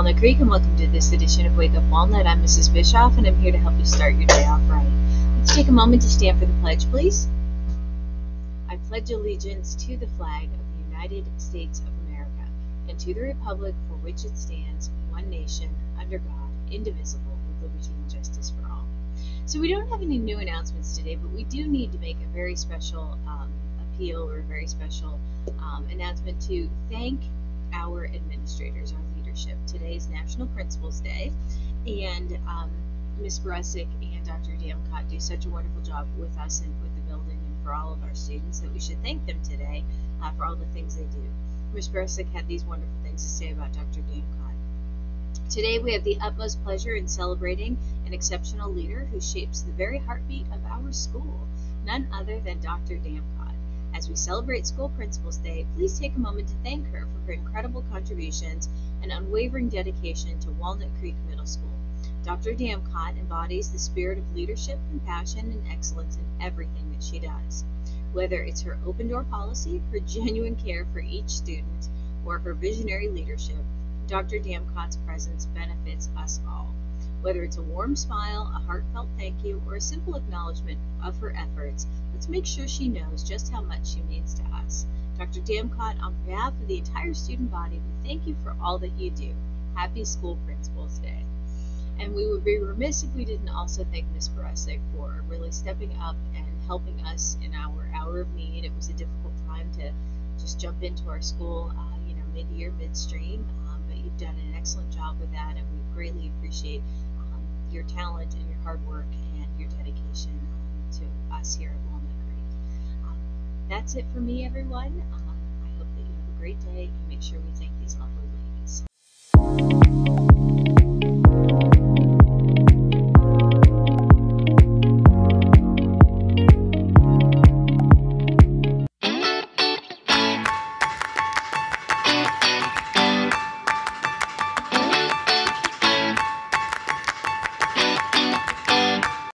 Walnut Creek, and welcome to this edition of Wake Up Walnut. I'm Mrs. Bischoff, and I'm here to help you start your day off right. Let's take a moment to stand for the pledge, please. I pledge allegiance to the flag of the United States of America and to the republic for which it stands, one nation, under God, indivisible, with liberty and justice for all. So we don't have any new announcements today, but we do need to make a very special um, appeal or a very special um, announcement to thank our administrators, our leadership. Today is National Principals Day, and um, Ms. Brusick and Dr. Damcott do such a wonderful job with us and with the building and for all of our students that we should thank them today uh, for all the things they do. Ms. Brusick had these wonderful things to say about Dr. Damcott. Today we have the utmost pleasure in celebrating an exceptional leader who shapes the very heartbeat of our school, none other than Dr. Damcott. We celebrate School Principals Day, please take a moment to thank her for her incredible contributions and unwavering dedication to Walnut Creek Middle School. Dr. Damcott embodies the spirit of leadership, compassion, and excellence in everything that she does. Whether it's her open door policy, her genuine care for each student, or her visionary leadership, Dr. Damcott's presence benefits us all. Whether it's a warm smile, a heartfelt thank you, or a simple acknowledgement of her efforts, let's make sure she knows just how much she means to us. Dr. Damcott, on behalf of the entire student body, we thank you for all that you do. Happy School Principals Day. And we would be remiss if we didn't also thank Ms. Baresic for really stepping up and helping us in our hour of need. It was a difficult time to just jump into our school, uh, you know, mid-year, midstream, um, but you've done an excellent job with that, and we greatly appreciate your talent and your hard work and your dedication um, to us here at Walnut Creek. Um, that's it for me, everyone. Um, I hope that you have a great day and make sure we